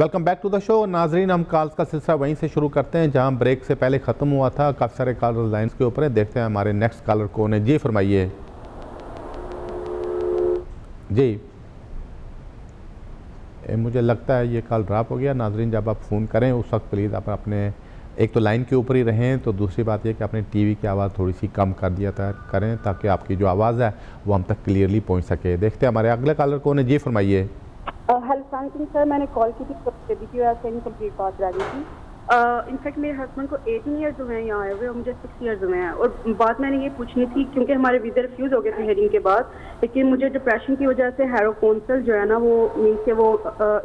Welcome back to the show नाजरीन हम calls का सिलसिला वहीं से शुरू करते हैं जहाँ ब्रेक से पहले ख़त्म हुआ था। काफ़ी सारे कॉलर लाइंस के ऊपर है। देखते हैं हमारे नेक्स्ट कॉलर कौन है। जी फरमाइए। जी। ए, मुझे लगता है ये कॉल ड्राप हो गया। नाजरीन जब आप फ़ोन करें उस वक्त प्लीज़ आप अपने एक तो लाइन के ऊपर ही रहें तो दूसरी बात यह कि अपने टीवी की आवाज़ थोड़ी सी कम कर दिया था करें ताकि आपकी जो आवाज़ है वो हम तक क्लियरली पहुँच सके। देखते हैं हमारे अगले कॉलर कौन है। जी फरमाइए। हेलो सिंह सर मैंने कॉल की थी कंप्लीट बात रह गई थी इनफैक्ट मेरे हस्बैंड को 18 इयर्स हुए हैं यहाँ आए हुए, और मुझे सिक्स इयर्स हुए हैं। और बात मैंने ये पूछनी थी, क्योंकि हमारे वीज़ा रिफ्यूज़ हो गए थे हेरिंग के बाद, लेकिन मुझे डिप्रेशन की वजह से हैरो कौंसल जो है ना, वो मीन के वो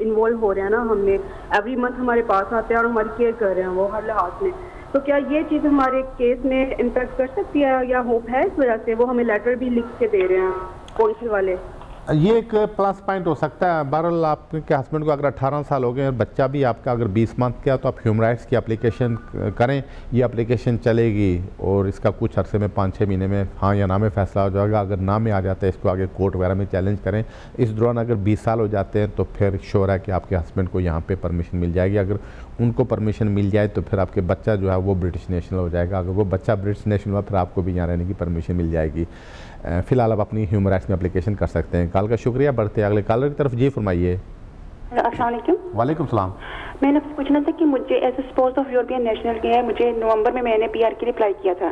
इन्वॉल्व हो रहे हैं ना हमें एवरी मंथ हमारे पास आते हैं और हमारी केयर कर रहे हैं वो हर लिहाज में। तो क्या ये चीज़ हमारे केस में इम्पेक्ट कर सकती है या होप है इस वजह से? वो हमें लेटर भी लिख के दे रहे हैं कौंसिल वाले? ये एक प्लस पॉइंट हो सकता है। बहरहाल आपके हस्बैंड को अगर 18 साल हो गए और बच्चा भी आपका अगर 20 मंथ का तो आप ह्यूमन राइट्स की एप्लीकेशन करें। ये एप्लीकेशन चलेगी और इसका कुछ अरसे में, पाँच छः महीने में हाँ या ना में फैसला हो जाएगा। अगर ना में आ जाता है, इसको आगे कोर्ट वगैरह में चैलेंज करें। इस दौरान अगर बीस साल हो जाते हैं तो फिर श्योर है कि आपके हस्बैंड को यहाँ पर परमिशन मिल जाएगी। अगर उनको परमिशन मिल जाए तो फिर आपके बच्चा जो है, वो ब्रिटिश नेशनल हो जाएगा। अगर वो बच्चा ब्रिटिश नेशनल हुआ, फिर आपको भी यहाँ रहने की परमिशन मिल जाएगी। फ़िलहाल आप अपनी ह्यूमन राइट्स में अप्लीकेशन कर सकते हैं। कॉल का शुक्रिया बढ़ते अगले कॉलर की तरफ़। जी फरमाइए। वालेकुम। सलाम। मैंने पूछना था कि मुझे as a spouse of European national के है मुझे नवंबर में मैंने पीआर के लिए अप्लाई किया था।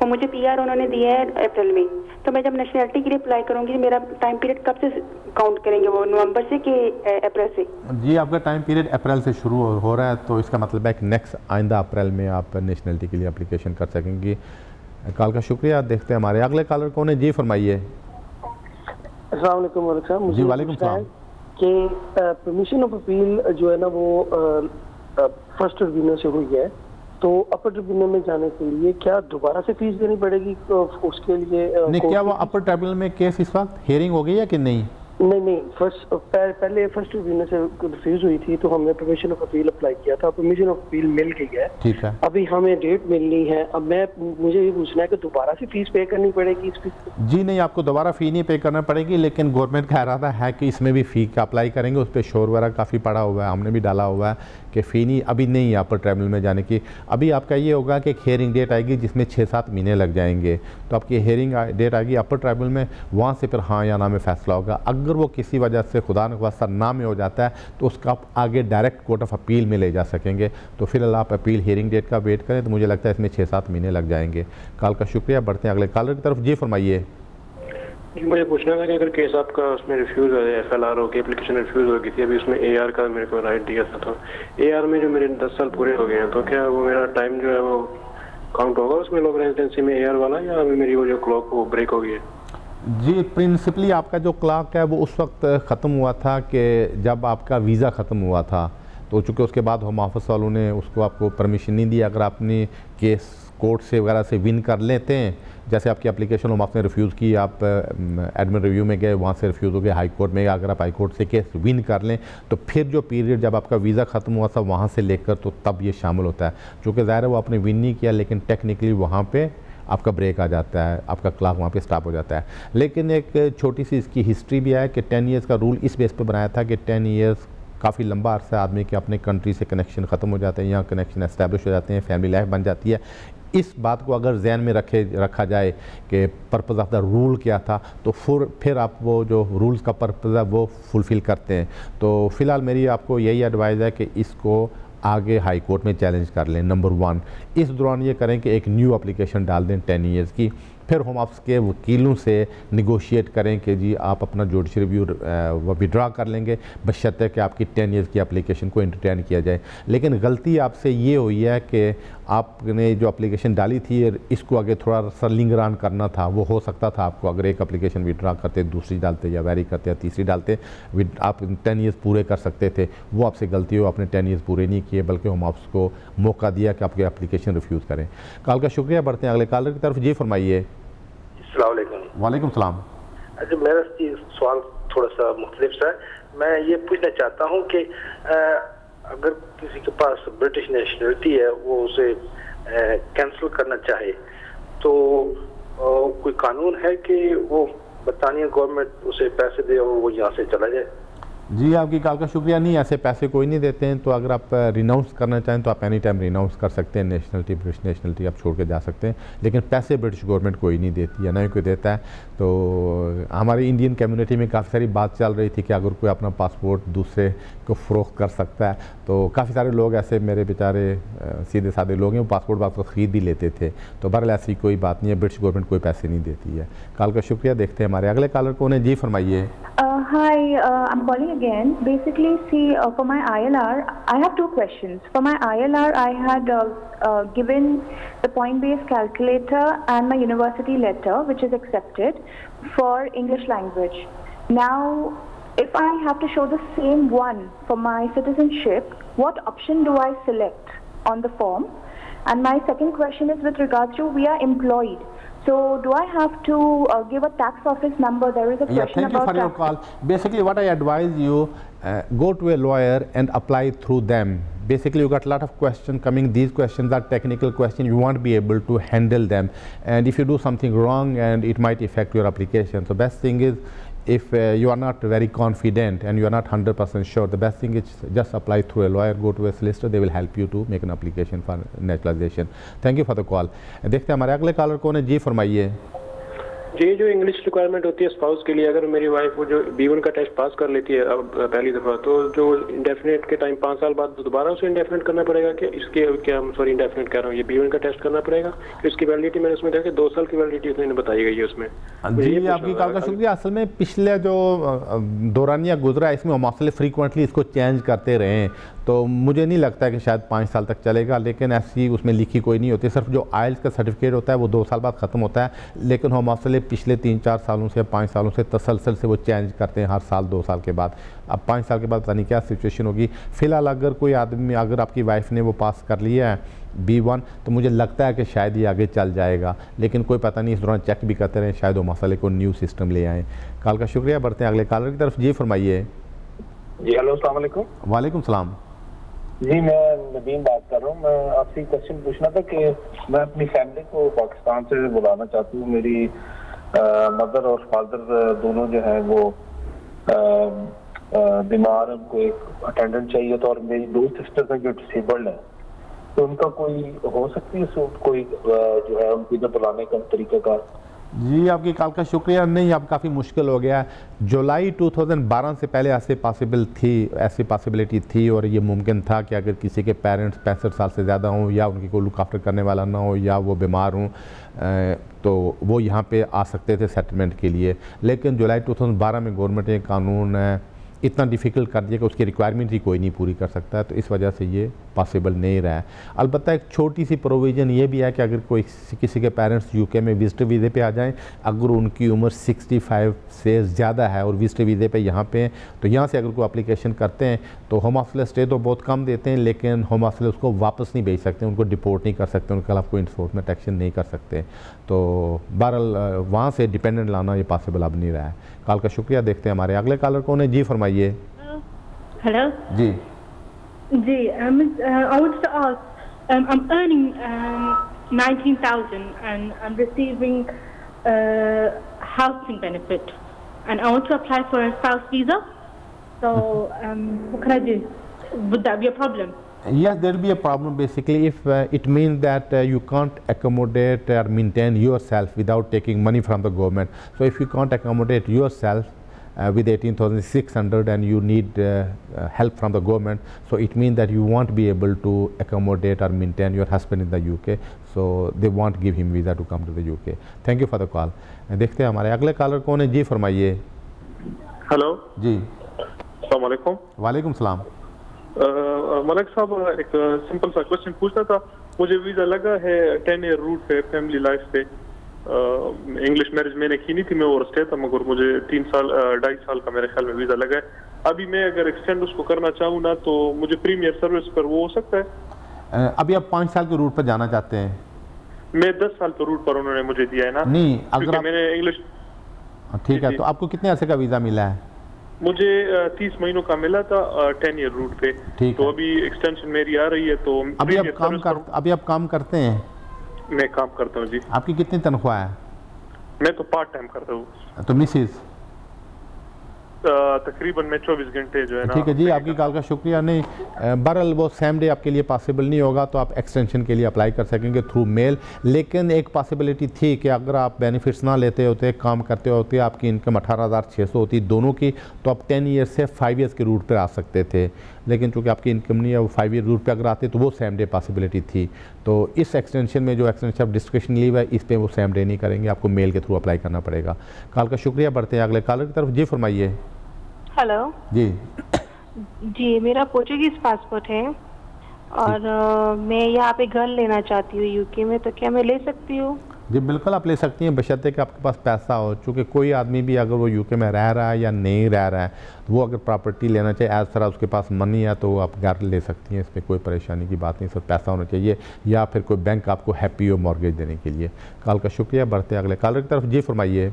वो मुझे पीआर उन्होंने दिया है अप्रैल में। तो मैं जब नेशनलिटी के लिए अप्लाई करूँगी मेरा टाइम पीरियड कब से काउंट करेंगे वो? नवंबर से कि अप्रैल से? जी आपका टाइम पीरियड अप्रैल से शुरू हो रहा है तो इसका मतलब है कि नेक्स्ट आइंदा अप्रैल में आप नेशनलिटी के लिए अप्लीकेशन कर सकेंगी। कॉल का शुक्रिया देखते हैं हमारे अगले कॉलर कौन है? जी फरमाइए। जी वालेकुम कि परमिशन ऑफ़ अपील जो है ना वो फ़र्स्ट ट्रिब्यूनल से हुई है तो अपर ट्रिब्यूनल में जाने के लिए क्या दोबारा से फ़ीस देनी पड़ेगी उसके लिए नहीं क्या वो अपर ट्रिब्यूनल में केस इस वक्त हेयरिंग हो गई है कि नहीं? नहीं नहीं फ़र्स्ट पहले फ़र्स्ट ट्रिब्यूनल से रिफ्यूज हुई थी तो हमने परमिशन ऑफ़ अपील अप्लाई किया था परमिशन ऑफ़ अपील मिल गई है। ठीक है। अभी हमें डेट मिलनी है। अब मैं मुझे ये पूछना है कि दोबारा से फ़ीस पे करनी पड़ेगी इस फ़ीस जी नहीं आपको दोबारा फ़ी नहीं पे करना पड़ेगी लेकिन गवर्नमेंट का इरादा है कि इसमें भी फ़ी का अप्लाई करेंगे। उस पर शोर वगैरह काफ़ी पड़ा हुआ है हमने भी डाला हुआ है कि फ़ी नहीं अभी नहीं है अपर ट्राइबल में जाने की। अभी आपका ये होगा कि एक हेयरिंग डेट आएगी जिसमें छः सात महीने लग जाएँगे। तो आपकी हेयरिंग डेट आएगी अपर ट्राइबल में वहाँ से फिर हाँ या ना में फैसला होगा। अगर वो किसी वजह से खुदा नखास्ता ना में हो जाता है तो उसका आप आगे डायरेक्ट कोर्ट ऑफ़ अपील में ले जा सकेंगे। तो फिर आप अपील हियरिंग डेट का वेट करें तो मुझे लगता है इसमें छः सात महीने लग जाएँगे। कॉल का शुक्रिया, बढ़ते हैं अगले कॉलर की तरफ़। जी, फरमाइए। जी, मुझे पूछना था कि अगर केस आपका उसमें रिफ्यूज हो जाए एफ़ एल आर हो की रिफ्यूज हो गई थी, अभी उसमें ए आर का मेरे को राइट दिया था तो ए आर में जो मेरे दस साल पूरे हो गए हैं तो क्या वो मेरा टाइम जो है वो काउंट होगा उसमें लोग रेजिडेंसी में ए आर वाला, या अभी मेरी वो जो क्लॉक वो ब्रेक हो गई है? जी प्रिंसिपली आपका जो क्लाक है, वो उस वक्त ख़त्म हुआ था कि जब आपका वीज़ा ख़त्म हुआ था। तो चूँकि उसके बाद होम ऑफ़िस वालों ने उसको आपको परमिशन नहीं दी अगर आपने केस कोर्ट से वगैरह से विन कर लेते हैं, जैसे आपकी एप्लीकेशन होम ऑफ़िस ने रिफ्यूज़ की, आप एडमिन रिव्यू में गए, वहाँ से रिफ्यूज़ हो गए हाई कोर्ट में अगर आप हाई कोर्ट से केस विन कर लें तो फिर जो पीरियड जब आपका वीज़ा ख़त्म हुआ था, वहाँ से लेकर तो तब ये शामिल होता है। चूँकि ज़ाहिर है वो आपने विन नहीं किया, लेकिन टेक्निकली वहाँ पर आपका ब्रेक आ जाता है, आपका क्लाक वहाँ पे स्टॉप हो जाता है। लेकिन एक छोटी सी इसकी हिस्ट्री भी है कि टेन ईयर्स का रूल इस बेस पे बनाया था कि टेन ईयर्स काफ़ी लंबा अरसा आदमी के अपने कंट्री से कनेक्शन ख़त्म हो जाते हैं यहाँ कनेक्शन इस्टेब्लिश हो जाते हैं फैमिली लाइफ बन जाती है। इस बात को अगर जहन में रखे, रखा जाए कि पर्पज़ ऑफ़ द रूल क्या था तो फिर फिर आप वो जो रूल्स का पर्पज़ है वो फुलफ़िल करते हैं। तो फ़िलहाल मेरी आपको यही एडवाइज़ है कि इसको आगे हाई कोर्ट में चैलेंज कर लें। नंबर वन इस दौरान ये करें कि एक न्यू एप्लीकेशन डाल दें टेन ईयर्स की। फिर हम आपके वकीलों से निगोशिएट करें कि जी, आप अपना जोडिश रिव्यू विड्रा कर लेंगे। बशर्ते कि आपकी टेन ईयर्स की एप्लीकेशन को इंटरटेन किया जाए। लेकिन गलती आपसे ये हुई है कि आपने जो एप्लीकेशन डाली थी इसको आगे थोड़ा सा लिंगरान करना था वो हो सकता था आपको अगर एक एप्लीकेशन विड्रा करते दूसरी डालते या वेरी करते या तीसरी डालते आप टेन ईयर्स पूरे कर सकते थे। वो आपसे गलती हो आपने टेन ईयर्स पूरे नहीं किए बल्कि हम आपको मौका दिया कि आपकी एप्लीकेशन रिफ्यूज़ करें। कॉल का शुक्रिया बढ़ते हैं अगले कॉलर की तरफ़। जी फरमाइए। वालेकुम सलाम। अच्छा मेरा सवाल थोड़ा सा मुख्तलिफ़ सा मैं ये पूछना चाहता हूँ कि अगर किसी के पास ब्रिटिश नेशनलिटी है वो उसे कैंसिल करना चाहे तो आ, कोई कानून है कि वो बरतानिया गवर्नमेंट उसे पैसे दे और वो यहाँ से चला जाए? जी, आपकी कॉल का शुक्रिया। नहीं, ऐसे पैसे कोई नहीं देते हैं तो अगर आप रिनाउंस करना चाहें तो आप एनी टाइम रिनाउंस कर सकते हैं। नेशनलिटी ब्रिटिश नेशनलिटी आप छोड़ के जा सकते हैं। लेकिन पैसे ब्रिटिश गवर्नमेंट कोई नहीं देती है ना ही कोई देता है। तो हमारी इंडियन कम्युनिटी में काफ़ी सारी बात चल रही थी कि अगर कोई अपना पासपोर्ट दूसरे को फ़रोख्त कर सकता है तो काफ़ी सारे लोग ऐसे मेरे बेचारे सीधे साधे लोग हैं, वो पासपोर्ट बात वापस ख़रीद भी लेते थे। तो बहरल ऐसी कोई बात नहीं है ब्रिटिश गवर्नमेंट कोई पैसे नहीं देती है। कॉल का शुक्रिया, देखते हैं हमारे अगले कॉलर को। उन्हें जी फरमाइए। Hi, uh, I'm calling again. Basically, see, uh, for my ILR, I have two questions. For my ILR, I had uh, uh, given the point-based calculator and my university letter, which is accepted for English language. Now, if I have to show the same one for my citizenship, what option do I select on the form? And my second question is with regards to we are employed. So do I have to uh, give a tax office number? There is a question yeah, thank you for your call. Basically, what I advise you, uh, go to a lawyer and apply through them. Basically, you got a lot of questions coming. These questions are technical questions. You won't be able to handle them. And if you do something wrong, and it might affect your application. So best thing is if uh, you are not very confident and you are not 100% sure, the best thing is just apply through a lawyer, go to a solicitor, they will help you to make an application for naturalization. Thank you for the call. देखते हैं हमारे अगले collar कौन है जी फरमाइए जी जो English requirement होती है स्पाउस के लिए अगर मेरी वाइफ वो जो बी वन का टेस्ट पास कर लेती है अब पहली दफ़ा तो जो इंडेफिनेट के टाइम पाँच साल बाद दोबारा उसे इंडेफिनेट करना पड़ेगा कि इसके क्या सॉरी इंडेफिनेट कह रहा हूँ ये बी वन का टेस्ट करना पड़ेगा। फिर इसकी वैलिडिटी मैंने उसमें देखा दो साल की वैलिडिटी उसने बताई गई है उसमें। जी आपकी कॉल का शुक्रिया असल में पिछले जो दौरानिया गुजरा है इसमें मौसले फ्रीकुंटली इसको चेंज करते रहे। तो मुझे नहीं लगता है कि शायद पाँच साल तक चलेगा लेकिन ऐसी उसमें लिखी कोई नहीं होती। सिर्फ़ जो आयल्स का सर्टिफिकेट होता है वो दो साल बाद ख़त्म होता है लेकिन हम मसले पिछले तीन चार सालों से पाँच सालों से तसलसल से वो चेंज करते हैं हर साल दो साल के बाद। अब पाँच साल के बाद पता नहीं क्या सिचुएशन होगी। फ़िलहाल अगर कोई आदमी अगर आपकी वाइफ ने वो पास कर लिया है बी वन तो मुझे लगता है कि शायद ये आगे चल जाएगा। लेकिन कोई पता नहीं इस दौरान चेक भी करते रहें शायद वो मसले को न्यू सिस्टम ले आएँ। कॉल का शुक्रिया बढ़ते हैं अगले कॉलर की तरफ़। जी फरमाइए। जी हेलो वालेकुम सलाम। जी मैं नदीम बात कर रहा हूँ। मैं आपसे क्वेश्चन पूछना था कि मैं अपनी फैमिली को पाकिस्तान से बुलाना चाहती हूँ। मेरी आ, मदर और फादर दोनों जो है वो बीमार उनको एक अटेंडेंट चाहिए था और मेरी दो सिस्टर्स हैं जो डिसेबल्ड है। तो उनका कोई हो सकती है कोई जो है उनको इधर बुलाने का तरीका का जी, आपकी काल का शुक्रिया। नहीं, अब काफ़ी मुश्किल हो गया। जुलाई 2012 से पहले ऐसे पॉसिबल थी, ऐसी पॉसिबिलिटी थी और ये मुमकिन था कि अगर किसी के पेरेंट्स पैंसठ साल से ज़्यादा हों या उनकी कोई लुक आफ्टर करने वाला ना हो या वो बीमार हों तो वो यहाँ पे आ सकते थे सेटलमेंट के लिए। लेकिन जुलाई 2012 में गवर्नमेंट ने कानून इतना डिफ़िकल्ट कर दिया कि उसकी रिक्वायरमेंट ही कोई नहीं पूरी कर सकता। है तो इस वजह से ये पॉसिबल नहीं रहा है। अलबत्त एक छोटी सी प्रोविज़न ये भी है कि अगर कोई किसी के पेरेंट्स यूके में विज़िट वीज़े पे आ जाएँ अगर उनकी उम्र 65 से ज़्यादा है और विज़िट वीज़े पे यहाँ पे हैं तो यहाँ से अगर कोई अप्लीकेशन करते हैं तो होम ऑफ़िस स्टे तो बहुत कम देते हैं लेकिन होम ऑफ़िस उसको वापस नहीं भेज सकते उनको डिपोर्ट नहीं कर सकते उनके खिलाफ कोई इन्फोर्समेंट एक्शन नहीं कर सकते। तो बहरहाल वहाँ से डिपेंडेंट लाना ये पॉसिबल अब नहीं रहा है। कॉल का शुक्रिया देखते हैं हमारे अगले कॉलर कौन है? जी फरमाइए। हेलो जी। Um, uh, I wanted to ask. Um, I'm earning um, nineteen thousand, and I'm receiving uh, housing benefit, and I want to apply for a spouse visa. So, um, what can I do? Would that be a problem? Yes, there will be a problem basically if uh, it means that uh, you can't accommodate or maintain yourself without taking money from the government. So, if you can't accommodate yourself, uh, with 18,600 and you need uh, uh, help from the government, so it means that you won't be able to accommodate or maintain your husband in the UK. So they won't give him visa to come to the UK. Thank you for the call. देखते हैं हमारे अगले collar कौन है जी फरमाइए hello जी सलाम वालेकुम सलाम मलक साहब एक सिंपल सा क्वेश्चन पूछना था मुझे वीजा लगा है टेन ईयर रूट पे फैमिली लाइफ पे इंग्लिश मैरिज मैंने की नहीं थी मैं और स्टे था मगर मुझे तीन साल ढाई साल का मेरे ख्याल में वीज़ा लगा है। अभी मैं अगर एक्सटेंड उसको करना चाहूँ ना तो मुझे प्रीमियर सर्विस पर वो हो सकता है। अभी आप पाँच साल के रूट पर जाना चाहते हैं? मैं दस साल के रूट पर उन्होंने मुझे दिया है ना। नहीं अगर आप... मैंने इंग्लिश ठीक है तो आपको कितने अर्से का वीज़ा मिला है? मुझे तीस महीनों का मिला था टेन ईयर रूट पे। तो अभी एक्सटेंशन मेरी आ रही है तो अभी आप काम कर अभी आप काम करते हैं? मैं काम करता हूँ जी। आपकी कितनी तनख्वाह है? मैं तो पार्ट टाइम करता हूँ। तो मिसिस तकरीबन मैं 24 घंटे जो है ना ठीक है जी आपकी कॉल का शुक्रिया। नहीं बहरहाल वो सेम डे आपके लिए पॉसिबल नहीं होगा तो आप एक्सटेंशन के लिए अप्लाई कर सकेंगे थ्रू मेल लेकिन एक पॉसिबिलिटी थी कि अगर आप बेनिफिट्स ना लेते होते काम करते होते आपकी इनकम अठारह हज़ार छः सौ होती दोनों की तो आप टेन ईयर से फाइव ईयर्स के रूट पर आ सकते थे। लेकिन चूँकि आपकी इनकम नहीं है वो फाइव ईयर रूट पर अगर आते तो वो सेम डे पॉसिबिलिटी थी। तो इस एक्सटेंशन में जो एक्सटेंशन ऑफ़ डिस्क्रिप्शन लीव है इस पर वो सेम डे नहीं करेंगे आपको मेल के थ्रू अप्लाई करना पड़ेगा। कॉल का शुक्रिया बढ़ते हैं अगले कॉलर की तरफ़। जी फरमाइए। हेलो जी। जी मेरा पोर्चुगीज पासपोर्ट है और मैं यहाँ पे घर लेना चाहती हूँ यूके में तो क्या मैं ले सकती हूँ? जी, बिल्कुल आप ले सकती हैं। बशर्ते कि आपके पास पैसा हो। चूँकि कोई आदमी भी अगर वो यूके में रह रहा है या नहीं रह रहा है तो वो अगर प्रॉपर्टी लेना चाहिए एज तरह उसके पास मनी है तो आप घर ले सकती हैं। इसमें कोई परेशानी की बात नहीं सिर्फ़ पैसा होना चाहिए या फिर कोई बैंक आपको हैप्पी हो मॉर्गेज देने के लिए। कॉल का शुक्रिया, बढ़ते अगले। कॉलर की तरफ़ जी, फरमाइए।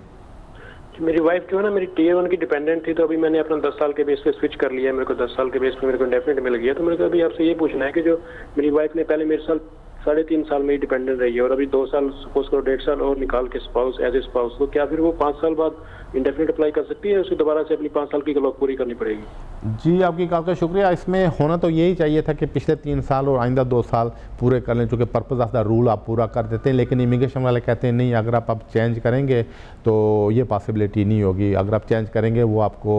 मेरी वाइफ जो है ना, मेरी टीयर वन की डिपेंडेंट थी तो अभी मैंने अपना दस साल के बेस पे स्विच कर लिया मेरे को दस साल के बेस पे मेरे को डेफिनेट मिल गया तो मेरे को अभी आपसे ये पूछना है कि जो मेरी वाइफ ने पहले मेरे साल साढ़े तीन साल में ही डिपेंडेंट रही है और अभी दो साल सपोज़ करो डेढ़ साल और निकाल के स्पाउस एज ए स्पाउस तो क्या फिर वो पाँच साल बाद इंडेफिनेट अप्लाई कर सकती है उसे दोबारा से अपनी पाँच साल की क्लॉक पूरी करनी पड़ेगी? जी आपकी कॉल का शुक्रिया। इसमें होना तो यही चाहिए था कि पिछले तीन साल और आइंदा दो साल पूरे कर लें चूँकि पर्पज़ ऑफ़ द रूल आप पूरा कर देते हैं लेकिन इमिग्रेशन वाले कहते हैं नहीं अगर आप अब चेंज करेंगे तो ये पॉसिबिलिटी नहीं होगी। अगर आप चेंज करेंगे वो आपको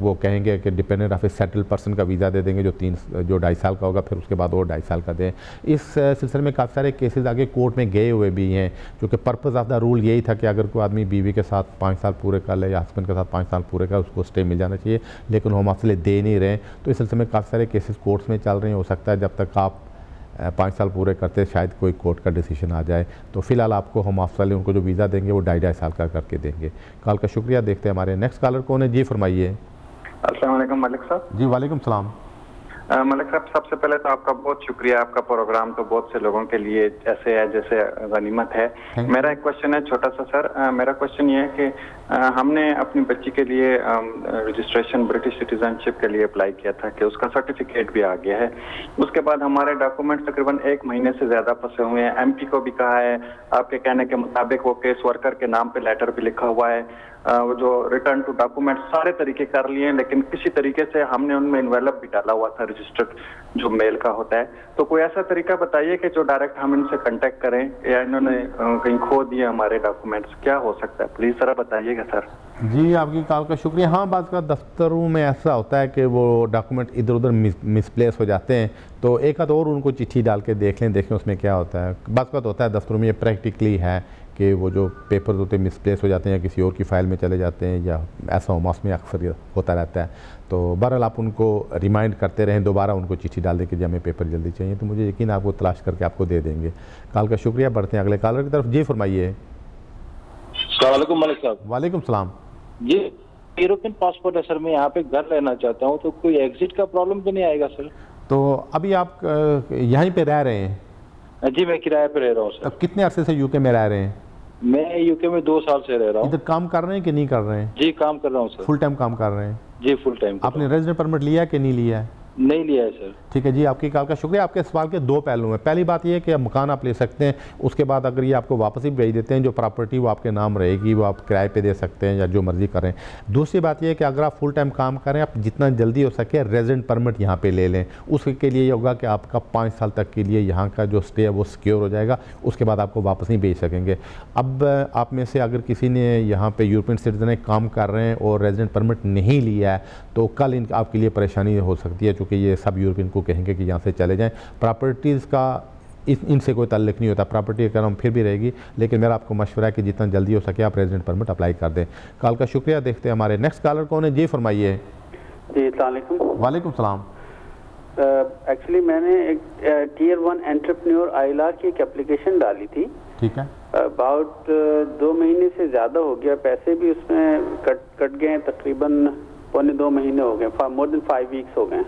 वो कहेंगे कि dependent of a settle person का वीज़ा दे देंगे जो तीन जो ढाई साल का होगा फिर उसके बाद और ढाई साल का दें। इस अ, सिलसिले में काफ़ी सारे केसेस आगे कोर्ट में गए हुए भी हैं क्योंकि पर्पज़ ऑफ़ द रूल यही था कि अगर कोई आदमी बीवी के साथ पाँच साल पूरे कर ले या हस्बैंड के साथ पाँच साल पूरे कर उसको स्टे मिल जाना चाहिए लेकिन हम आपसे दे नहीं रहे तो इस सिलसिले में काफ़ी सारे केसेस कोर्ट्स में चल रहे हैं हो सकता है जब तक आप पाँच साल पूरे करते शायद कोई कोर्ट का डिसीज़न आ जाए। तो फ़िलहाल आपको हम वाले उनको जो वीज़ा देंगे वो ढाई ढाई साल का करके देंगे। कॉल का शुक्रिया देखते हैं हमारे नेक्स्ट कॉलर कौन है? जी फरमाइए। अस्सलाम वालेकुम मलिक साहब। जी वालेकुम सलाम। मलिक साहब सबसे पहले तो आपका बहुत शुक्रिया। आपका प्रोग्राम तो बहुत से लोगों के लिए ऐसे है जैसे गनीमत है। मेरा एक क्वेश्चन है छोटा सा सर। अ, मेरा क्वेश्चन ये है कि अ, हमने अपनी बच्ची के लिए रजिस्ट्रेशन ब्रिटिश सिटीजनशिप के लिए अप्लाई किया था कि उसका सर्टिफिकेट भी आ गया है। उसके बाद हमारे डॉक्यूमेंट तकरीबन एक महीने से ज़्यादा फंसे हुए हैं। एमपी को भी कहा है आपके कहने के मुताबिक वो केस वर्कर के नाम पे लेटर भी लिखा हुआ है। वो जो रिटर्न टू डॉक्यूमेंट सारे तरीके कर लिए लेकिन किसी तरीके से हमने उनमें इन्वेलप भी डाला हुआ था रजिस्टर्ड जो मेल का होता है। तो कोई ऐसा तरीका बताइए कि जो डायरेक्ट हम इनसे कांटेक्ट करें, या इन्होंने कहीं खो दिए हमारे डॉक्यूमेंट्स क्या हो सकता है? प्लीज़ जरा बताइएगा सर जी, आपकी कॉल का शुक्रिया। हाँ बात का दफ्तरों में ऐसा होता है कि वो डॉक्यूमेंट इधर उधर मिसप्लेस हो जाते हैं। तो एक आध और उनको चिट्ठी डाल के देख लें, देखें उसमें क्या होता है। बात का तो होता है, दफ्तरों में ये प्रैक्टिकली है। कि वो जो पेपर होते हैं मिसप्लेस हो जाते हैं या किसी और की फ़ाइल में चले जाते हैं या ऐसा होमास में अक्सर होता रहता है। तो बहरहाल आप उनको रिमाइंड करते रहें दोबारा उनको चिट्ठी डाल दें कि जी हमें पेपर जल्दी चाहिए तो मुझे यकीन आपको तलाश करके आपको दे देंगे। कॉल का शुक्रिया बढ़ते हैं अगले कॉलर की तरफ़। जी फरमाइए। वालेकुम सलाम। ये यूरोपियन पासपोर्ट है सर मैं यहाँ पे घर लेना चाहता हूँ तो कोई एग्जिट का प्रॉब्लम तो नहीं आएगा सर तो अभी आप यहीं पे रह रहे हैं? जी मैं किराए पे रह रहा हूँ सर अब कितने अरसे से यूके में रह रहे हैं? मैं यूके में दो साल से रह रहा हूँ। इधर काम कर रहे हैं कि नहीं कर रहे हैं? जी काम कर रहा हूँ सर। फुल टाइम काम कर रहे हैं? जी फुल टाइम आपने रेजिडेंट परमिट लिया कि नहीं लिया? है नहीं लिया है, सर। ठीक है जी, आपकी कॉल का शुक्रिया। आपके सवाल के दो पहलू हैं। पहली बात यह है कि आप मकान आप ले सकते हैं, उसके बाद अगर ये आपको वापस ही भेज देते हैं, जो प्रॉपर्टी वो आपके नाम रहेगी, वो आप किराए पे दे सकते हैं या जो मर्ज़ी करें। दूसरी बात यह है कि अगर आप फुल टाइम काम करें, आप जितना जल्दी हो सके रेजिडेंट परमिट यहाँ पर ले लें। उसके लिए ये होगा कि आपका पाँच साल तक के लिए यहाँ का जो स्टे है वो सिक्योर हो जाएगा, उसके बाद आपको वापस नहीं भेज सकेंगे। अब आप में से अगर किसी ने यहाँ पर यूरोपियन सिटीजन काम कर रहे हैं और रेजिडेंट परमिट नहीं लिया है तो कल इन आपके लिए परेशानी हो सकती है चूँकि ये सब यूरोपियन को कहेंगे कि यहाँ से चले जाएँ। प्रॉपर्टीज़ का इस इनसे कोई ताल्लुक नहीं होता। प्रॉपर्टी का नाम फिर भी रहेगी लेकिन मेरा आपको मशवरा है कि जितना जल्दी हो सके आप रेजिडेंट परमिट अप्लाई कर दें। कॉल का शुक्रिया देखते हैं हमारे नेक्स्ट कॉलर कौन है? जी फरमाइए। जी वालेकुम। सलाम। एक्चुअली मैंने एक टीयर वन एंटरप्रेन्योर आईला की एक एप्लीकेशन डाली थी। ठीक है। अबाउट दो महीने से ज़्यादा हो गया। पैसे भी उसमें कट कट गए तकरीबन पौने दो महीने हो गए। मोर देन फाइव वीक्स हो गए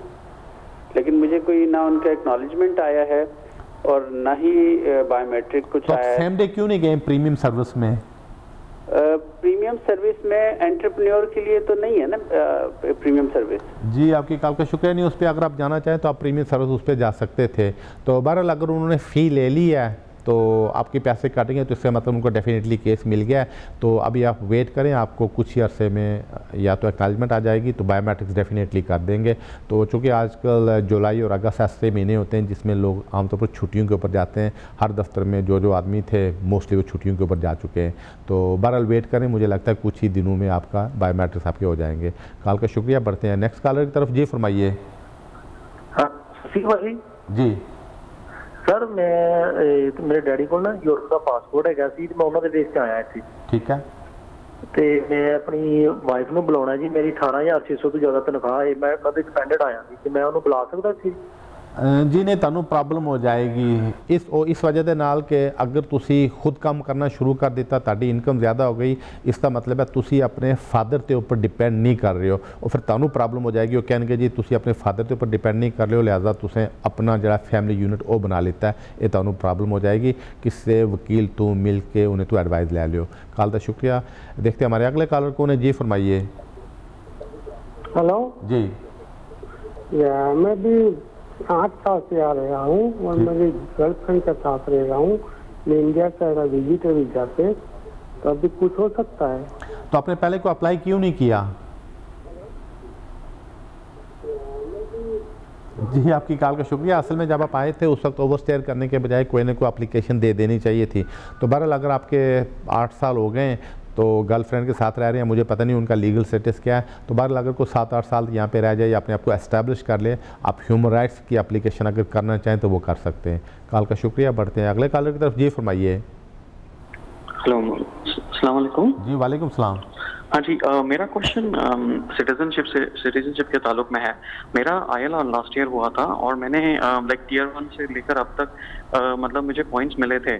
लेकिन मुझे कोई ना उनका एक्नॉलेजमेंट आया है और ना ही बायोमेट्रिक कुछ तो आया है। सेम डे क्यों नहीं गए प्रीमियम सर्विस में? प्रीमियम सर्विस में एंटरप्रेन्योर के लिए तो नहीं है ना प्रीमियम सर्विस जी आपकी कॉल का शुक्रिया नहीं उस पर अगर आप जाना चाहें तो आप प्रीमियम सर्विस उस पर जा सकते थे। तो बहरहाल अगर उन्होंने फ़ी ले ली है तो आपके पैसे काटेंगे तो इससे मतलब उनको डेफिनेटली केस मिल गया तो अभी आप वेट करें आपको कुछ ही अरसे में या तो एक्नॉलेजमेंट आ जाएगी तो बायोमेट्रिक्स डेफिनेटली कर देंगे। तो चूँकि आजकल जुलाई और अगस्त ऐसे महीने होते हैं जिसमें लोग आमतौर पर छुट्टियों के ऊपर जाते हैं हर दफ्तर में जो जो आदमी थे मोस्टली वो छुट्टियों के ऊपर जा चुके हैं। तो बहरहाल वेट करें मुझे लगता है कुछ ही दिनों में आपका बायोमेट्रिक्स आपके हो जाएँगे। कॉल का शुक्रिया बढ़ते हैं। नेक्स्ट कॉलर की तरफ़ जी फरमाइए। हाँ, जी। ਸਰ ਮੈਂ ਤੇ ਮੇਰੇ ਡੈਡੀ ਕੋਲ ਨਾ ਯੂਰਪ ਦਾ ਪਾਸਪੋਰਟ ਹੈਗਾ ਸੀ ਤੇ ਮੈਂ ਉਹਨਾਂ ਦੇ ਦੇਸ਼ 'ਚ ਆਇਆ ਇੱਥੇ। ਠੀਕ ਹੈ। ਤੇ ਮੈਂ ਆਪਣੀ ਵਾਈਫ ਨੂੰ ਬੁਲਾਉਣਾ ਜੀ ਮੇਰੀ 18600 ਤੋਂ ਜ਼ਿਆਦਾ ਤਨਖਾਹ ਹੈ ਮੈਂ ਉਹਨਾਂ ਦੇ ਡਿਪੈਂਡੈਂਟ ਆਇਆ ਸੀ ਤੇ ਮੈਂ ਉਹਨੂੰ ਬੁਲਾ ਸਕਦਾ ਸੀ? ਜਿਹਨੇ ਤੁਹਾਨੂੰ ਪ੍ਰੋਬਲਮ ਹੋ ਜਾਏਗੀ ਇਸ ਉਹ ਇਸ ਵਜ੍ਹਾ ਦੇ ਨਾਲ ਕਿ ਅਗਰ ਤੁਸੀਂ ਖੁਦ ਕੰਮ ਕਰਨਾ ਸ਼ੁਰੂ ਕਰ ਦਿੱਤਾ ਤੁਹਾਡੀ ਇਨਕਮ ਜ਼ਿਆਦਾ ਹੋ ਗਈ ਇਸ ਦਾ ਮਤਲਬ ਹੈ ਤੁਸੀਂ ਆਪਣੇ ਫਾਦਰ ਤੇ ਉੱਪਰ ਡਿਪੈਂਡ ਨਹੀਂ ਕਰ ਰਹੇ ਹੋ। ਉਹ ਫਿਰ ਤੁਹਾਨੂੰ ਪ੍ਰੋਬਲਮ ਹੋ ਜਾਏਗੀ ਉਹ ਕਹਿਣਗੇ ਜੀ ਤੁਸੀਂ ਆਪਣੇ ਫਾਦਰ ਤੇ ਉੱਪਰ ਡਿਪੈਂਡ ਨਹੀਂ ਕਰ ਰਹੇ ਹੋ ਲਿਹਾਜ਼ਾ ਤੁਸੀਂ ਆਪਣਾ ਜਿਹੜਾ ਫੈਮਿਲੀ ਯੂਨਿਟ ਉਹ ਬਣਾ ਲਿੱਤਾ ਇਹ ਤੁਹਾਨੂੰ ਪ੍ਰੋਬਲਮ ਹੋ ਜਾਏਗੀ। ਕਿਸੇ ਵਕੀਲ ਤੋਂ ਮਿਲ ਕੇ ਉਹਨੇ ਤੋਂ ਐਡਵਾਈਸ ਲੈ ਲਿਓ। ਕਾਲ ਦਾ ਸ਼ੁਕਰੀਆ। ਦੇਖਦੇ ਹਾਂ ਹਮਾਰੇ ਅਗਲੇ ਕਾਲਰ ਕੋਨੇ ਜੀ ਫਰਮਾਈਏ। हेलो ਜੀ। या मैं भी आठ साल से आ रहा हूँ और मेरी गर्लफ्रेंड के साथ रह रहा हूँ। मैं इंडिया का विजिटर वीज़ा पे तो अभी कुछ हो सकता है। तो आपने पहले को अप्लाई क्यों नहीं किया? जी आपकी कॉल का शुक्रिया। असल में जब आप आए थे उस वक्त ओवर स्टेयर करने के बजाय कोई ना कोई एप्लीकेशन दे देनी चाहिए थी। तो बहरहाल अगर आपके आठ साल हो गए तो गर्लफ्रेंड के साथ रह रहे हैं, मुझे पता नहीं उनका लीगल स्टेटस क्या है। तो बहरहाल, अगर कोई सात आठ साल यहाँ पे रह जाए या अपने आप को एस्टेब्लिश कर ले, आप ह्यूमन राइट्स की एप्लीकेशन अगर करना चाहें तो वो कर सकते हैं। कॉल का शुक्रिया, बढ़ते हैं। अगले कॉलर की तरफ़ जी फरमाइए। वालेकुम जी वालेकुम सलाम। हाँ जी अ, मेरा क्वेश्चन सिटीजनशिप से सिटीजनशिप के ताल्लुक में है। मेरा आई एल लास्ट ईयर हुआ था और मैंने लाइक टीयर वन से लेकर अब तक अ, मतलब मुझे पॉइंट्स मिले थे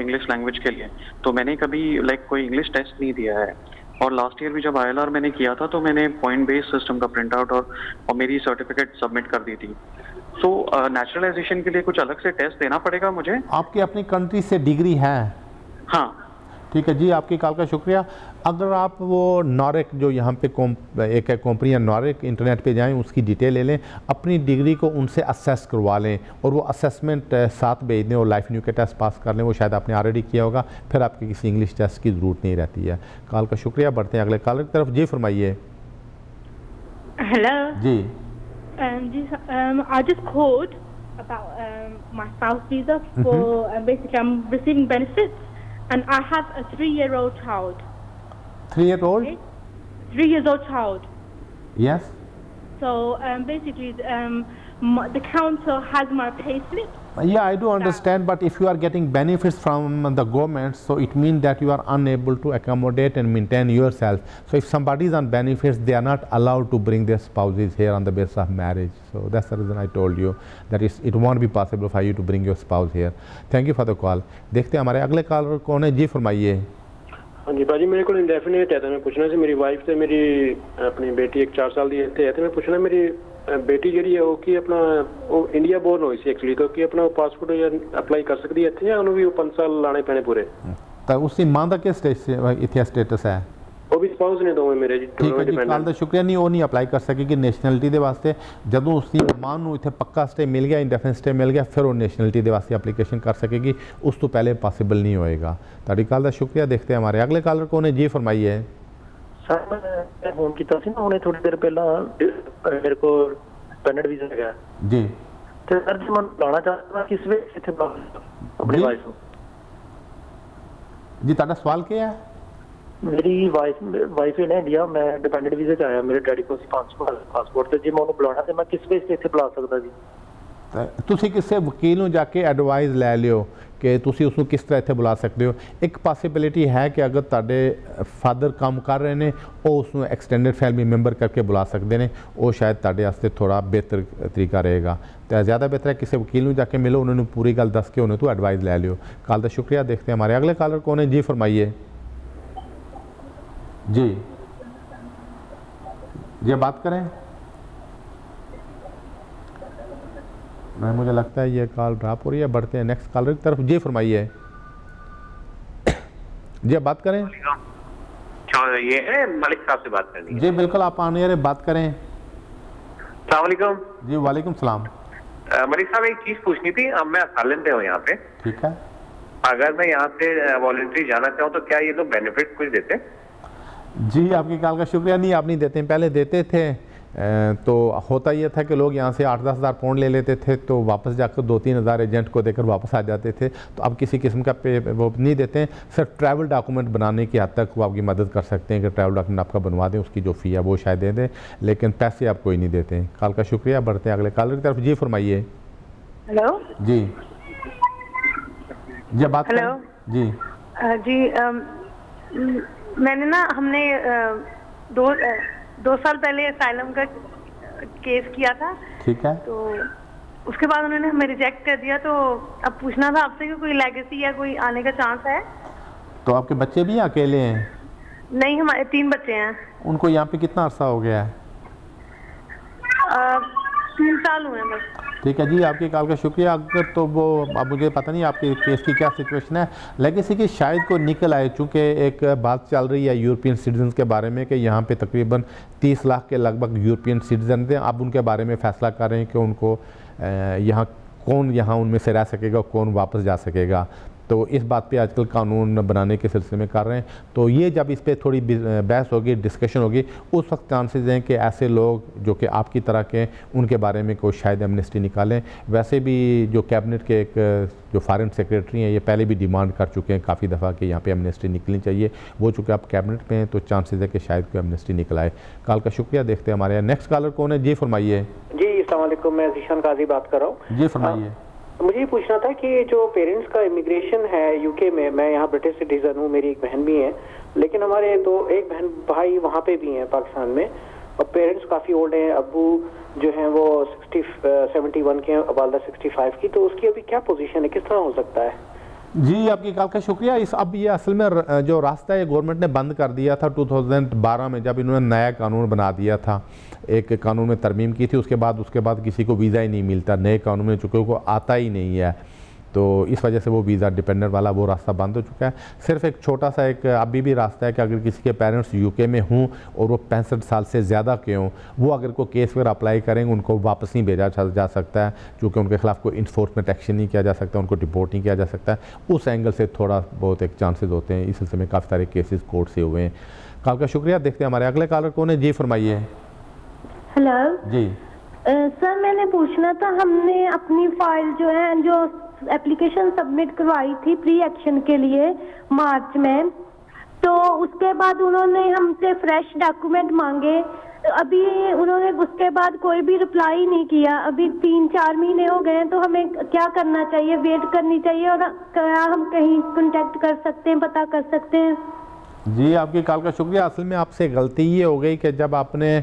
इंग्लिश लैंग्वेज के लिए। तो मैंने कभी लाइक कोई इंग्लिश टेस्ट नहीं दिया है। और लास्ट ईयर भी जब आई मैंने किया था तो मैंने पॉइंट बेस्ड सिस्टम का प्रिंट आउट और, और मेरी सर्टिफिकेट सबमिट कर दी थी। सो नेचुरलाइजेशन के लिए कुछ अलग से टेस्ट देना पड़ेगा मुझे? आपकी अपनी कंट्री से डिग्री है। हाँ। ठीक है जी आपकी कॉल का शुक्रिया। अगर आप वो नॉरिक जो यहाँ पे कॉम एक है कंपनी है नॉरेक इंटरनेट पे जाएँ उसकी डिटेल ले लें अपनी डिग्री को उनसे असेस करवा लें और वो असेसमेंट साथ भेज दें और लाइफ न्यू के टेस्ट पास कर लें वो शायद आपने ऑलरेडी किया होगा फिर आपकी किसी इंग्लिश टेस्ट की ज़रूरत नहीं रहती है। कॉल का शुक्रिया बढ़ते हैं अगले कॉलर की तरफ़। जी फरमाइए। Hello. Ji. Um, um, I just called about um, my spouse visa for um, basically I'm receiving benefits And I have a three-year-old child. Three-year-old? Okay? Three years old child. Yes. So um, basically, um, the council has my payslip Yeah, I do understand, but if you are getting benefits from the government, so it means that you are unable to accommodate and maintain yourself. So if somebody is on benefits, they are not allowed to bring their spouses here on the basis of marriage. So that's the reason I told you that it's, it won't be possible for you to bring your spouse here. Thank you for the call. देखते हैं हमारे अगले collar कौन है जी फरमाइए ਹਾਂਜੀ ਭਾਜੀ, ਮੇਰੇ ਕੋਲ ਇੰਡੈਫੀਨਿਟ ਹੈ ਤਾਂ ਮੈਂ ਪੁੱਛਣਾ ਸੀ, ਮੇਰੀ ਵਾਈਫ ਤੇ ਮੇਰੀ ਆਪਣੀ ਬੇਟੀ ਇੱਕ 4 ਸਾਲ ਦੀ ਇੱਥੇ ਹੈ ਤੇ ਮੈਂ ਪੁੱਛਣਾ, ਮੇਰੀ ਬੇਟੀ ਜਿਹੜੀ ਹੈ ਉਹ ਕੀ ਆਪਣਾ, ਉਹ ਇੰਡੀਆ ਬੋਰਨ ਹੋਈ ਸੀ ਐਕਚੁਅਲੀ ਤਾਂ ਕੀ ਆਪਣਾ ਪਾਸਪੋਰਟ ਅਪਲਾਈ ਕਰ ਸਕਦੀ ਹੈ ਇੱਥੇ ਜਾਂ ਉਹਨੂੰ ਵੀ ਉਹ 5 ਸਾਲ ਲਾਣੇ ਪੈਣੇ ਪੂਰੇ? ਤਾਂ ਉਸਦੀ ਮਾਂ ਦਾ ਕਿਸ ਸਟੇਟਸ ਇੱਥੇ ਸਟੇਟਸ ਹੈ? ਉਹ ਵੀ ਸਪਾਊਸ ਨੇ ਦੋਵੇਂ ਮੇਰੇ ਜੀ ਠੀਕ ਹੈ ਜੀ ਕੱਲ ਦਾ ਸ਼ੁਕਰੀਆ ਨਹੀਂ ਉਹ ਨਹੀਂ ਅਪਲਾਈ ਕਰ ਸਕੇਗੀ ਨੈਸ਼ਨੈਲਿਟੀ ਦੇ ਵਾਸਤੇ। ਜਦੋਂ ਉਸ ਦੀ ਮਾਂ ਨੂੰ ਇੱਥੇ ਪੱਕਾ ਸਟੇ ਮਿਲ ਗਿਆ ਇਨਡੈਫਿਨਿਟ ਸਟੇ ਮਿਲ ਗਿਆ ਫਿਰ ਉਹ ਨੈਸ਼ਨੈਲਿਟੀ ਦੇ ਵਾਸਤੇ ਐਪਲੀਕੇਸ਼ਨ ਕਰ ਸਕੇਗੀ। ਉਸ ਤੋਂ ਪਹਿਲੇ ਪੋਸੀਬਲ ਨਹੀਂ ਹੋਏਗਾ। ਤੁਹਾਡੀ ਕੱਲ ਦਾ ਸ਼ੁਕਰੀਆ ਦੇਖਦੇ ਹਾਂ ਹਮਾਰੇ ਅਗਲੇ ਕਾਲਰ ਕੋਨੇ ਜੀ ਫਰਮਾਈ ਹੈ ਸਰ ਹੋਮ ਕੀਤਾ ਸੀ ਨਾ ਉਹਨੇ ਥੋੜੀ ਦੇਰ ਪਹਿਲਾਂ ਮੇਰੇ ਕੋਲ ਪੈਨਡ ਵੀਜ਼ਾ ਹੈਗਾ। ਜੀ। ਤੇ ਸਰ ਲਾਣਾ ਚਾਹੁੰਦਾ ਕਿਸ ਵੇ ਇੱਥੇ ਆਪਣੇ ਵਾਈਸ ਜੀ ਤੁਹਾਡਾ ਸਵਾਲ ਕੀ ਹੈ? ਮੇਰੀ ਵਾਈਫ ਵਾਈਫ ਇਨ ਇੰਡੀਆ ਮੈਂ ਡਿਪੈਂਡੈਂਟ ਵੀਜ਼ੇ ਤੇ ਆਇਆ, ਮੇਰੇ ਡੈਡੀ ਕੋਲ ਸੀ ਪਾਸਪੋਰਟ ਤੇ, ਜੇ ਮੈਂ ਉਹਨੂੰ ਬੁਲਾਉਣਾ ਤੇ ਮੈਂ ਕਿਸ ਵੇਸ ਤੇ ਇੱਥੇ ਬੁਲਾ ਸਕਦਾ ਜੀ? ਤੁਸੀਂ ਕਿਸੇ ਵਕੀਲ ਨੂੰ ਜਾ ਕੇ ਐਡਵਾਈਸ ਲੈ ਲਿਓ ਕਿ ਤੁਸੀਂ ਉਸ ਨੂੰ ਕਿਸ ਤਰ੍ਹਾਂ ਇੱਥੇ ਬੁਲਾ ਸਕਦੇ ਹੋ। ਇੱਕ ਪੋਸਿਬਿਲਿਟੀ ਹੈ ਕਿ ਅਗਰ ਤੁਹਾਡੇ ਫਾਦਰ ਕੰਮ ਕਰ ਰਹੇ ਨੇ, ਉਹ ਉਸ ਨੂੰ ਐਕਸਟੈਂਡਡ ਫੈਮਿਲੀ ਮੈਂਬਰ ਕਰਕੇ ਬੁਲਾ ਸਕਦੇ ਨੇ। ਉਹ ਸ਼ਾਇਦ ਤੁਹਾਡੇ ਵਾਸਤੇ ਥੋੜਾ ਬਿਹਤਰ ਤਰੀਕਾ ਰਹੇਗਾ। ਤੇ ਜ਼ਿਆਦਾ ਬਿਹਤਰ ਹੈ ਕਿਸੇ ਵਕੀਲ ਨੂੰ ਜਾ ਕੇ ਮਿਲੋ, ਉਹਨਾਂ ਨੂੰ ਪੂਰੀ ਗੱਲ ਦੱਸ ਕੇ ਉਹਨੂੰ ਤੋਂ ਐਡਵਾਈਸ ਲੈ ਲਿਓ। ਕੱਲ ਦਾ ਸ਼ੁਕਰੀਆ, ਦੇਖਦੇ ਹਾਂ ਹਮਾਰੇ ਅਗਲੇ ਕਾਲਰ ਕੋਣ ਹੈ? ਜੀ, ਫਰਮਾਈਏ। जी। जी बात करें। मैं मुझे लगता है ये कॉल ड्रॉप हो रही है बढ़ते हैं। नेक्स्ट कॉलर की तरफ़ जी फरमाइए। जी बात करें। अच्छा, ये है मलिक साहब से बात करनी जी बिल्कुल आप आने बात करें। सलामकुम जी वालेकुम सलाम। मलिक साहब एक चीज़ पूछनी थी अब मैं असालन पे हूँ यहाँ पे। ठीक है। अगर मैं यहाँ से वॉलेंट्री जाना चाहूँ तो क्या ये लोग बेनिफिट कुछ देते जी आपकी कॉल का शुक्रिया। नहीं आप नहीं देते हैं। पहले देते थे तो होता यह था कि लोग यहाँ से आठ दस हज़ार पाउंड ले लेते थे तो वापस जाकर दो तीन हज़ार एजेंट को देकर वापस आ जाते थे। तो अब किसी किस्म का पे वो नहीं देते हैं। सिर्फ़ ट्रैवल डॉक्यूमेंट बनाने की हद तक वो आपकी मदद कर सकते हैं कि ट्रैवल डॉक्यूमेंट आपका बनवा दें उसकी जो फ़ी है वो शायद दे दें लेकिन पैसे आप कोई नहीं देते हैं। कॉल का शुक्रिया। बढ़ते हैं अगले कॉलर की तरफ़। जी फरमाइए। हेलो? जी। जी बात हेलो? जी। जी मैंने ना हमने दो दो साल पहले असाइलम का केस किया था। ठीक है। तो उसके बाद उन्होंने हमें रिजेक्ट कर दिया। तो अब पूछना था आपसे कि कोई लेगेसी या कोई आने का चांस है? तो आपके बच्चे भी अकेले हैं? नहीं हमारे तीन बच्चे हैं। उनको यहाँ पे कितना अरसा हो गया है? अ, तीन साल हुए हैं बस। ठीक है जी, आपकी कॉल का शुक्रिया। अगर तो वो, अब मुझे पता नहीं आपके केस की क्या सिचुएशन है। लेगेसी की शायद को निकल आए, चूँकि एक बात चल रही है यूरोपियन सिटीजन के बारे में कि यहाँ पे तकरीबन 30 लाख के लगभग यूरोपियन सिटीजन थे। अब उनके बारे में फ़ैसला कर रहे हैं कि उनको यहाँ कौन यहाँ उनमें से रह सकेगा कौन वापस जा सकेगा। तो इस बात पे आजकल कानून बनाने के सिलसिले में कर रहे हैं। तो ये जब इस पर थोड़ी बहस होगी डिस्कशन होगी उस वक्त चांसेस हैं कि ऐसे लोग जो कि आपकी तरह के हैं, उनके बारे में कोई शायद एमनेस्टी निकालें। वैसे भी जो कैबिनेट के एक जो फॉरेन सेक्रेटरी हैं ये पहले भी डिमांड कर चुके हैं काफ़ी दफ़ा कि यहाँ पे एमनेस्टी निकलनी चाहिए। वो चूँकि आप कैबिनेट में हैं तो चांसेस है कि शायद कोई एमनेस्टी निकल आए। कॉल का शुक्रिया देखते हैं हमारे यहाँ नेक्स्ट कॉलर कौन है? जी फरमाइए। जी अस्सलाम मैं जीशान काजी बात कर रहा हूँ। जी फरमाइए। मुझे ये पूछना था कि जो पेरेंट्स का इमिग्रेशन है यूके में, मैं यहाँ ब्रिटिश सिटीजन हूँ, मेरी एक बहन भी है, लेकिन हमारे दो, एक बहन भाई वहाँ पे भी हैं पाकिस्तान में, और पेरेंट्स काफ़ी ओल्ड हैं, अबू जो हैं वो सिक्सटी सेवेंटी वन के हैं वालदा सिक्सटी फाइव की तो उसकी अभी क्या पोजीशन है, किस तरह हो सकता है? जी, आपकी कॉल का शुक्रिया, इस, अब ये असल में जो रास्ता है गवर्नमेंट ने बंद कर दिया था 2012 में, जब इन्होंने नया कानून बना दिया था। एक कानून में तरमीम की थी, उसके बाद उसके बाद किसी को वीज़ा ही नहीं मिलता। नए कानून में चूँकि वो आता ही नहीं है। तो इस वजह से वो वीज़ा डिपेंडेंट वाला वो रास्ता बंद हो चुका है। सिर्फ़ एक छोटा सा एक अभी भी रास्ता है कि अगर किसी के पेरेंट्स यूके में हों और वो पैंसठ साल से ज़्यादा के हों, वो अगर कोई केस वगैरह अप्लाई करेंगे, उनको वापस नहीं भेजा जा- सकता है क्योंकि उनके खिलाफ कोई इन्फोर्समेंट एक्शन नहीं किया जा सकता, उनको डिपोर्ट नहीं किया जा सकता उस एंगल से थोड़ा बहुत एक चांसेज होते हैं। इस सिलसिले में काफ़ी सारे केसेज कोर्ट से हुए हैं। कॉल का शुक्रिया। देखते हैं हमारे अगले कॉलर कौन है? जी, फरमाइए। हेलो जी। सर मैंने पूछना था हमने अपनी फ़ाइल जो है जो एप्लीकेशन सबमिट करवाई थी प्री एक्शन के लिए मार्च में तो उसके बाद उन्होंने हमसे फ्रेश डॉक्यूमेंट मांगे। अभी उन्होंने उसके बाद कोई भी रिप्लाई नहीं किया। अभी तीन चार महीने हो गए हैं तो हमें क्या करना चाहिए? वेट करनी चाहिए और क्या हम कहीं कांटेक्ट कर सकते हैं पता कर सकते हैं? जी आपकी कॉल का शुक्रिया। असल में आपसे गलती ये हो गई कि जब आपने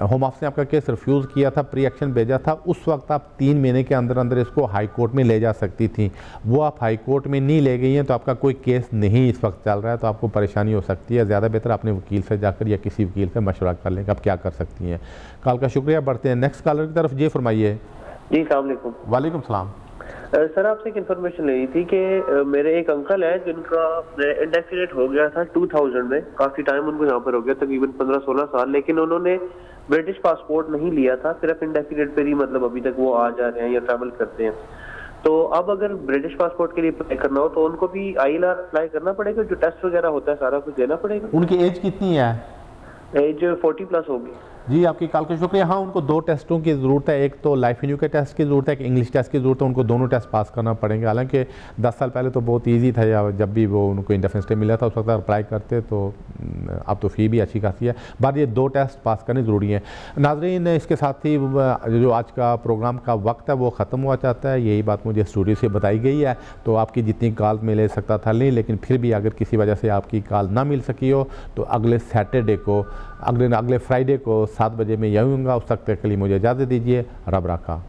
होम ऑफ़िस ने आपका केस रिफ्यूज़ किया था प्री एक्शन भेजा था। उस वक्त आप तीन महीने के अंदर अंदर इसको हाई कोर्ट में ले जा सकती थी। वो आप हाई कोर्ट में नहीं ले गई हैं तो आपका कोई केस नहीं इस वक्त चल रहा है तो आपको परेशानी हो सकती है। ज़्यादा बेहतर अपने वकील से जाकर या किसी वकील से मशवरा कर लेंगे आप क्या कर सकती हैं। कॉल का शुक्रिया बढ़ते हैं। नेक्स्ट कॉलर की तरफ़ ये फरमाइए। जी सलाम वालेकुम सलाम। सर आपसे एक इन्फॉर्मेशन लेनी थी कि मेरे एक अंकल है जिनका इंडेफिनेट हो गया था 2000 में। काफ़ी टाइम उनको यहाँ पर हो गया तकरीबन 15-16 साल। लेकिन उन्होंने ब्रिटिश पासपोर्ट नहीं लिया था सिर्फ़ इंडेफिनेट पर ही मतलब अभी तक वो आ जा रहे हैं या ट्रैवल करते हैं। तो अब अगर ब्रिटिश पासपोर्ट के लिए अप्लाई करना हो तो उनको भी आई अप्लाई करना पड़ेगा जो टेस्ट वगैरह होता है सारा कुछ देना पड़ेगा। उनकी एज कितनी है? एज फोर्टी प्लस होगी। जी, आपकी कॉल का शुक्रिया। हाँ उनको दो टेस्टों की ज़रूरत है। एक तो लाइफ इन्यू के टेस्ट की ज़रूरत है, एक इंग्लिश टेस्ट की ज़रूरत है। उनको दोनों टेस्ट पास करना पड़ेंगे। हालाँकि दस साल पहले तो बहुत इजी था या जब भी वो उनको इंडेफेंस मिला था, उस वक्त अप्लाई करते तो अब तो फ़ी भी अच्छी खासी है। बट ये दो टेस्ट पास करने ज़रूरी हैं। नाजरीन, इसके साथ ही जो आज का प्रोग्राम का वक्त है, वो ख़त्म हुआ चाहता है। यही बात मुझे स्टूडियो से बताई गई है। तो आपकी जितनी कॉल में ले सकता था नहीं लेकिन फिर भी अगर किसी वजह से आपकी कॉल ना मिल सकी हो तो अगले सैटरडे को अगले अगले फ्राइडे को सात बजे मैं यहीं हूँगा उस तक के लिए मुझे इजाज़त दीजिए। रब रखा।